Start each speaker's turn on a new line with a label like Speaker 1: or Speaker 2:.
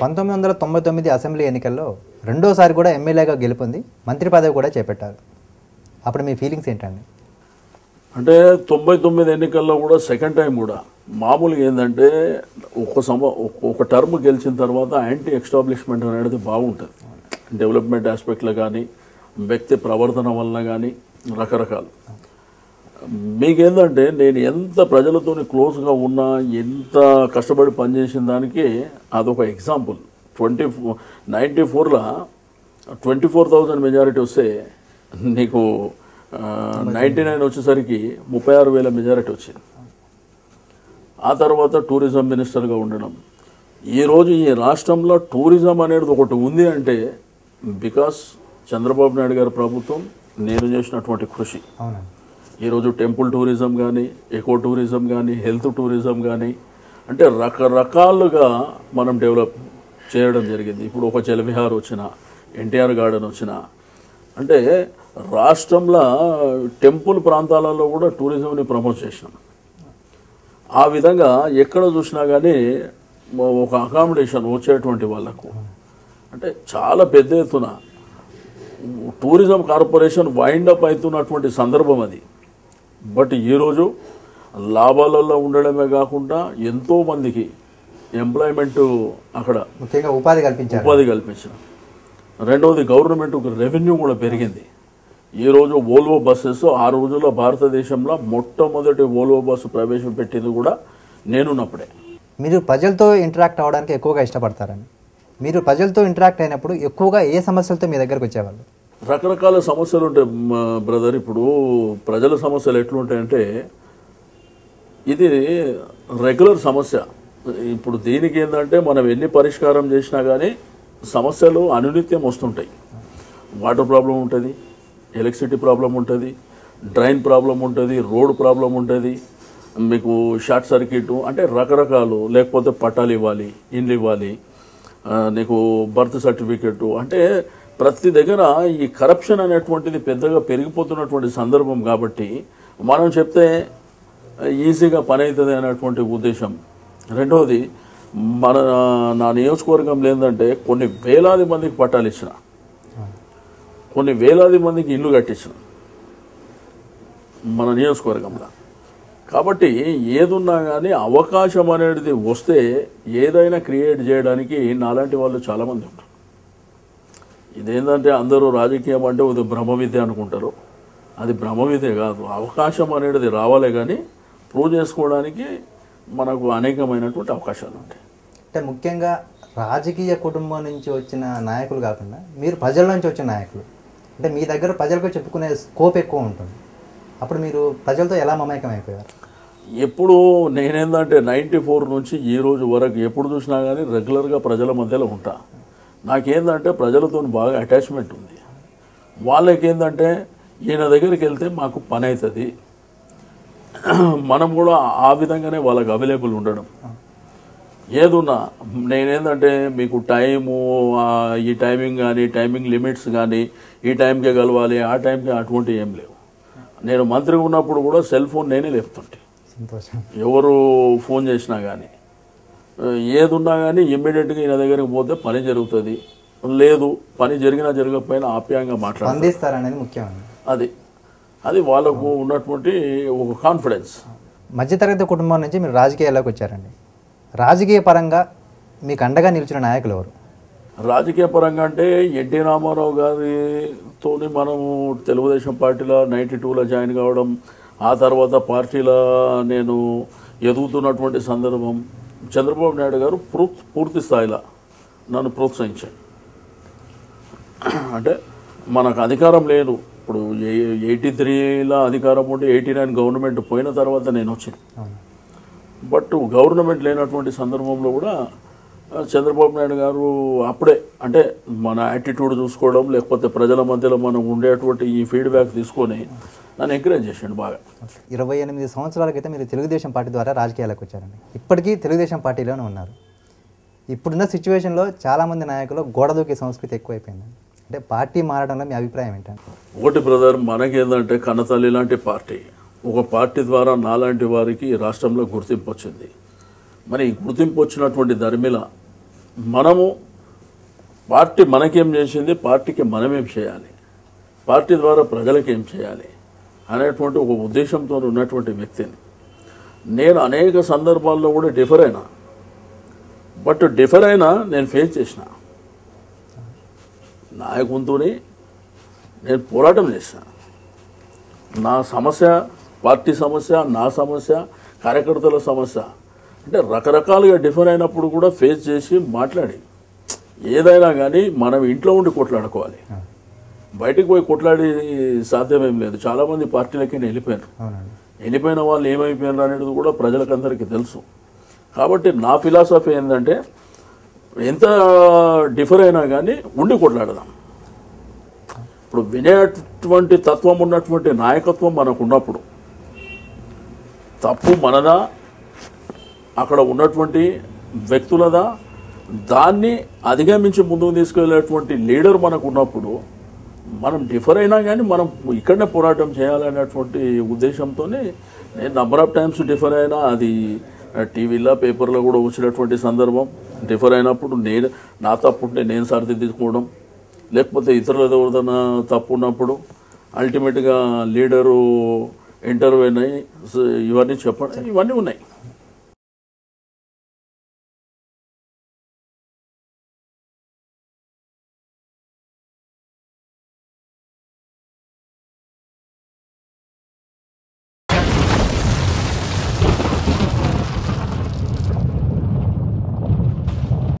Speaker 1: పంతొమ్మిది వందల తొంభై తొమ్మిది అసెంబ్లీ ఎన్నికల్లో రెండోసారి కూడా ఎమ్మెల్యేగా గెలుపొంది మంత్రి పదవి కూడా చేపట్టారు. అప్పుడు మీ ఫీలింగ్స్ ఏంటండి?
Speaker 2: అంటే తొంభై తొమ్మిది ఎన్నికల్లో కూడా సెకండ్ టైం కూడా మామూలుగా ఏంటంటే ఒక సమ ఒక టర్మ్ గెలిచిన తర్వాత యాంటీ ఎక్స్టాబ్లిష్మెంట్ అనేది బాగుంటుంది. డెవలప్మెంట్ ఆస్పెక్ట్లో కానీ వ్యక్తి ప్రవర్తన వలన కానీ రకరకాలు. మీకేందంటే నేను ఎంత ప్రజలతో క్లోజ్గా ఉన్నా ఎంత కష్టపడి పనిచేసిన దానికి అదొక ఎగ్జాంపుల్. ట్వంటీ ఫోర్ నైంటీ ఫోర్లో ట్వంటీ ఫోర్ థౌజండ్ మెజారిటీ వస్తే నీకు నైంటీ నైన్ వచ్చేసరికి ముప్పై ఆరు వేల మెజారిటీ వచ్చింది. ఆ తర్వాత టూరిజం మినిస్టర్గా ఉండడం. ఈరోజు ఈ రాష్ట్రంలో టూరిజం అనేది ఒకటి ఉంది అంటే బికాస్ చంద్రబాబు నాయుడు గారి ప్రభుత్వం నేను చేసినటువంటి కృషి.
Speaker 1: అవునండి.
Speaker 2: ఈరోజు టెంపుల్ టూరిజం కానీ ఎకో టూరిజం కానీ హెల్త్ టూరిజం కానీ అంటే రకరకాలుగా మనం డెవలప్ చేయడం జరిగింది. ఇప్పుడు ఒక చెలవిహార్ వచ్చిన ఎన్టీఆర్ గార్డెన్ వచ్చిన అంటే రాష్ట్రంలో టెంపుల్ ప్రాంతాలలో కూడా టూరిజంని ప్రమోట్ చేసినాం ఆ విధంగా ఎక్కడ చూసినా కానీ ఒక అకామిడేషన్ వచ్చేటువంటి వాళ్ళకు అంటే చాలా పెద్ద ఎత్తున టూరిజం కార్పొరేషన్ వైండ్ అప్ అవుతున్నటువంటి సందర్భం అది. బట్ ఈరోజు లాభాలలో ఉండడమే కాకుండా ఎంతో మందికి ఎంప్లాయ్మెంట్ అక్కడ
Speaker 1: ముఖ్యంగా ఉపాధి కల్పించారు.
Speaker 2: ఉపాధి కల్పించిన రెండవది గవర్నమెంట్ రెవెన్యూ కూడా పెరిగింది. ఈ రోజు ఓల్వో బస్సెస్ ఆ రోజుల్లో భారతదేశంలో మొట్టమొదటి ఓల్వో బస్సు ప్రవేశపెట్టింది కూడా నేనున్నప్పుడే.
Speaker 1: మీరు ప్రజలతో ఇంటరాక్ట్ అవ్వడానికి ఎక్కువగా ఇష్టపడతారండి మీరు ప్రజలతో ఇంటరాక్ట్ అయినప్పుడు ఎక్కువగా ఏ సమస్యలతో మీ దగ్గరకు వచ్చేవాళ్ళు?
Speaker 2: రకరకాల సమస్యలు ఉంటాయి బ్రదర్. ఇప్పుడు ప్రజల సమస్యలు ఎట్లుంటాయంటే ఇది రెగ్యులర్ సమస్య. ఇప్పుడు దీనికి ఏంటంటే మనం ఎన్ని పరిష్కారం చేసినా కానీ సమస్యలు అనునిత్యం వస్తుంటాయి. వాటర్ ప్రాబ్లం ఉంటుంది ఎలక్ట్రిసిటీ ప్రాబ్లం ఉంటుంది డ్రైన్ ప్రాబ్లం ఉంటుంది రోడ్ ప్రాబ్లం ఉంటుంది మీకు షార్ట్ సర్క్యూట్ అంటే రకరకాలు లేకపోతే పట్టాలు ఇవ్వాలి ఇండ్లు ఇవ్వాలి నీకు బర్త్ సర్టిఫికెట్ అంటే ప్రతి దగ్గర ఈ కరప్షన్ అనేటువంటిది పెద్దగా పెరిగిపోతున్నటువంటి సందర్భం కాబట్టి మనం చెప్తే ఈజీగా పని అవుతుంది అనేటువంటి ఉద్దేశం. రెండవది మన నా నియోజకవర్గంలో ఏంటంటే కొన్ని వేలాది మందికి పట్టాలు ఇచ్చిన. కొన్ని వేలాది మందికి ఇల్లు కట్టించిన. మన నియోజకవర్గంలో. కాబట్టి ఏదున్నా కానీ అవకాశం అనేది వస్తే ఏదైనా క్రియేట్ చేయడానికి నాలాంటి వాళ్ళు చాలామంది ఉంటారు. ఇదేంటంటే అందరూ రాజకీయం అంటే ఇది బ్రహ్మ విద్య అనుకుంటారు. అది బ్రహ్మ విద్య కాదు. అవకాశం అనేది రావాలి కానీ ప్రూవ్ చేసుకోవడానికి మనకు అనేకమైనటువంటి అవకాశాలు ఉంటాయి.
Speaker 1: అంటే ముఖ్యంగా రాజకీయ కుటుంబం నుంచి వచ్చిన నాయకులు కాకుండా మీరు ప్రజల నుంచి వచ్చిన నాయకులు. అంటే మీ దగ్గర ప్రజలకు చెప్పుకునే స్కోప్ ఎక్కువ ఉంటుంది. అప్పుడు మీరు ప్రజలతో ఎలా మమేకం అయిపోయారు?
Speaker 2: ఎప్పుడు నేనేందంటే నైంటీ ఫోర్ నుంచి ఈ రోజు వరకు ఎప్పుడు చూసినా కానీ రెగ్యులర్గా ప్రజల మధ్యలో ఉంటా. నాకేందంటే ప్రజలతో బాగా అటాచ్మెంట్ ఉంది. వాళ్ళకేందంటే ఈయన దగ్గరికి వెళ్తే మాకు పని అవుతుంది మనం కూడా ఆ విధంగానే వాళ్ళకి అవైలబుల్ ఉండడం. ఏదున్నా నేనేందంటే మీకు టైము ఈ టైమింగ్ కానీ టైమింగ్ లిమిట్స్ కానీ ఈ టైంకే కలవాలి ఆ టైంకి అటువంటి ఏం లేవు. నేను మంత్రిగా ఉన్నప్పుడు కూడా సెల్ ఫోన్ నేనే లేపుతుంటే. ఎవరు ఫోన్ చేసినా కానీ ఏది ఉన్నా కానీ ఇమ్మీడియట్గా ఈయన దగ్గరికి పోతే పని జరుగుతుంది. లేదు పని జరిగినా జరగకపోయినా ఆప్యాయంగా
Speaker 1: స్పందిస్తారనేది ముఖ్యమండి.
Speaker 2: అది. అది వాళ్ళకు ఉన్నటువంటి ఒక కాన్ఫిడెన్స్
Speaker 1: మధ్యతరగతి కుటుంబం నుంచి మీరు రాజకీయాల్లోకి వచ్చారండి. రాజకీయ పరంగా మీకు అండగా నిలిచిన నాయకులు ఎవరు?
Speaker 2: రాజకీయ పరంగా అంటే ఎన్టీ రామారావు గారితో మనము తెలుగుదేశం పార్టీలో నైంటీ టూలో జాయిన్ కావడం ఆ తర్వాత పార్టీలో నేను ఎదుగుతున్నటువంటి సందర్భం చంద్రబాబు నాయుడు గారు పూర్తి పూర్తి స్థాయిలో నన్ను ప్రోత్సహించాడు. అంటే మనకు అధికారం లేదు. ఇప్పుడు ఎయిటీ త్రీలో అధికారం ఉంటే ఎయిటీ నైన్ గవర్నమెంట్ పోయిన తర్వాత నేను వచ్చాను. బట్ గవర్నమెంట్ లేనటువంటి సందర్భంలో కూడా చంద్రబాబు నాయుడు గారు అప్పుడే అంటే మన యాటిట్యూడ్ చూసుకోవడం లేకపోతే ప్రజల మధ్యలో మనం ఉండేటువంటి ఈ ఫీడ్బ్యాక్ తీసుకొని నన్ను ఎంకరేజ్ చేసాడు బాగా.
Speaker 1: ఇరవై ఎనిమిది సంవత్సరాల క్రితం మీరు తెలుగుదేశం పార్టీ ద్వారా రాజకీయాలకు వచ్చారండి. ఇప్పటికీ తెలుగుదేశం పార్టీలోనే ఉన్నారు. ఇప్పుడున్న సిచ్యువేషన్లో చాలామంది నాయకులు గోడ దూకే సంస్కృతి ఎక్కువైపోయింది అంటే పార్టీ మారడంలో మీ అభిప్రాయం ఏంటంటే
Speaker 2: ఒకటి బ్రదర్ మనకేందంటే కన్నతల్లి లాంటి పార్టీ. ఒక పార్టీ ద్వారా నాలాంటి వారికి రాష్ట్రంలో గుర్తింపు వచ్చింది. మరి గుర్తింపు వచ్చినటువంటి ధర్మిల మనము పార్టీ మనకేం చేసింది? పార్టీకి మనమేం చేయాలి? పార్టీ ద్వారా ప్రజలకు ఏం చేయాలి? అనేటువంటి ఒక ఉద్దేశంతో ఉన్నటువంటి వ్యక్తిని. నేను అనేక సందర్భాల్లో కూడా డిఫర్ అయినా. బట్ డిఫర్ అయినా నేను ఫేస్ చేసిన. నాయకునితోని నేను పోరాటం చేసిన. నా సమస్య పార్టీ సమస్య నా సమస్య కార్యకర్తల సమస్య అంటే రకరకాలుగా డిఫర్ అయినప్పుడు కూడా ఫేస్ చేసి మాట్లాడి. ఏదైనా కానీ మనం ఇంట్లో ఉండి కొట్లాడుకోవాలి. బయటికి పోయి కొట్లాడి సాధ్యమేం లేదు. చాలామంది పార్టీలకి వెళ్ళిపోయారు వెళ్ళిపోయిన వాళ్ళు ఏమైపోయినారు అనేది కూడా ప్రజలకందరికీ తెలుసు. కాబట్టి నా ఫిలాసఫీ ఏంటంటే ఎంత డిఫర్ అయినా కానీ ఉండి కొట్లాడదాం. ఇప్పుడు వినేటువంటి తత్వం ఉన్నటువంటి నాయకత్వం మనకు ఉన్నప్పుడు తప్పు మనదా? అక్కడ ఉన్నటువంటి వ్యక్తులదా? దాన్ని అధిగమించి ముందుకు తీసుకెళ్ళేటువంటి లీడర్ మనకు ఉన్నప్పుడు మనం డిఫర్ అయినా కానీ మనం ఇక్కడనే పోరాటం చేయాలనేటువంటి ఉద్దేశంతోనే నేను నంబర్ ఆఫ్ టైమ్స్ డిఫర్ అయినా అది టీవీలో పేపర్లో కూడా వచ్చినటువంటి సందర్భం. డిఫర్ అయినప్పుడు నేను నా తప్పు ఉంటే నేను సరిదిద్దుకోవడం లేకపోతే ఇతరులది ఎవరిదైనా తప్పు ఉన్నప్పుడు అల్టిమేట్గా లీడరు ఇంటర్వ్యూ అయినాయి ఇవన్నీ చెప్పడం ఇవన్నీ ఉన్నాయి.